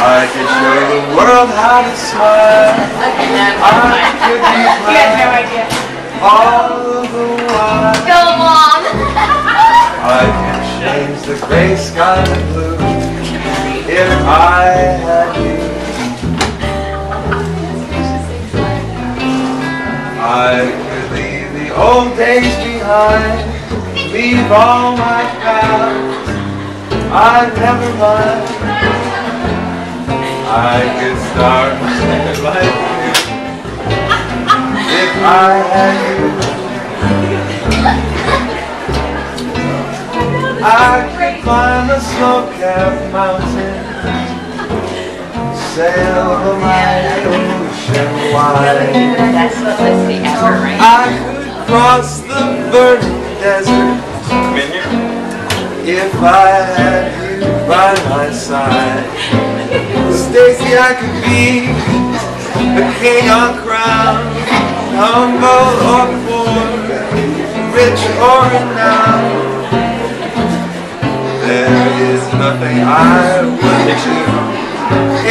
I could show the world how to smile. I could be You had no idea. all the while. Go, Mom. I can change the gray sky to blue if I had you. I could leave the old days behind, leave all my past. I'd never mind. I could start my life new if I had you. I could climb a snow-capped mountain, sail the mighty ocean wide. I could cross the burning desert if I had you by my side. Stacy, I could be the king on crown, humble or poor, rich or renowned. There is nothing I wouldn't do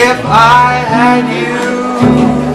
if I had you.